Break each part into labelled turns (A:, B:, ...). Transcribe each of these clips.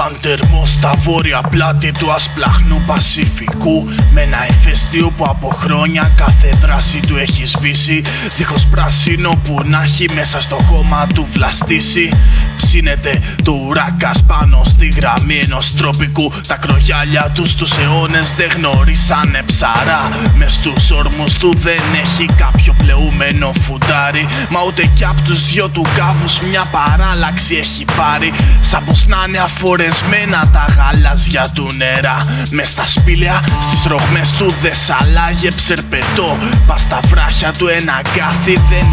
A: Παντερμό στα βόρεια πλάτη του ασπλαχνού Πασιφικού. Με ένα ηφαίστειο που από χρόνια κάθε δράση του έχει σβήσει. Δίχως πράσινο που να έχει μέσα στο χώμα του βλαστήσει. Ψήνεται το ουράκας πάνω στη γραμμή ενός τροπικού. Τα κρογιάλια τους στους αιώνες δεν γνωρίσανε ψαρά. Μες στους όρμους του δεν έχει κάποιο πλεούμενο φουντάρι. Μα ούτε κι απ' τους δυο του κάβους μια παράλαξη έχει πάρει. Σαν πως να είναι αφορεσμένα τα γαλάζια του νερά. Μες στα σπήλαια στις ρογμές του δε σαλάγε ψερπετό. Πας στα βράχια του ένα κάθι δεν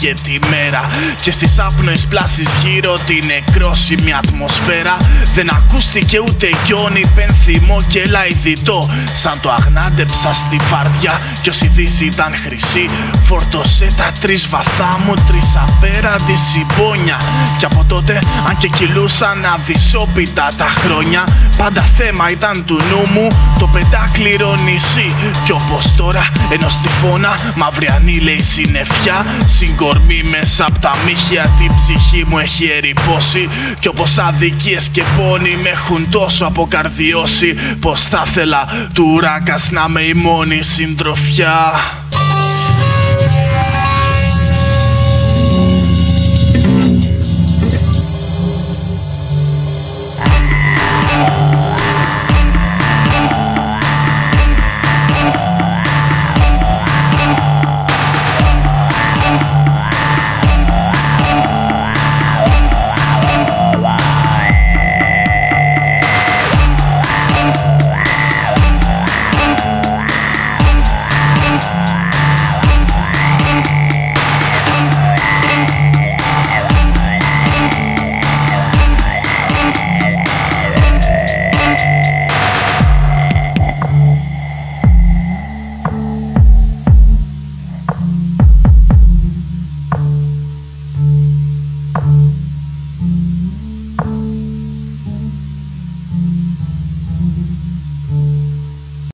A: και τη μέρα. Και στις άπνοες πλάσεις γύρω την νεκρόσιμη ατμοσφαίρα. Δεν ακούστηκε ούτε γιόνι πενθυμό και λαϊδιτό. Σαν το αγνάντεψα στη φαρδιά κι όσοι δύση ήταν χρυσή Φόρτωσε τα τρεις βαθά μου τρεις απέραντη συμπόνια. Κι από τότε αν και κυλούσαν αδυσόπιτα τα χρόνια Πάντα θέμα ήταν του νου μου το πεντάκληρο νησί. Κι όπως τώρα ενώ στη φώνα μαυριανή λέει συννεφιά Συγκορμή μέσα απ' τα μύχια την ψυχή μου έχει ερυπώσει. Κι όπως αδικίες και πόνοι με έχουν τόσο αποκαρδιώσει Πως θα ήθελα του ράκας να με η μόνη συντροφιά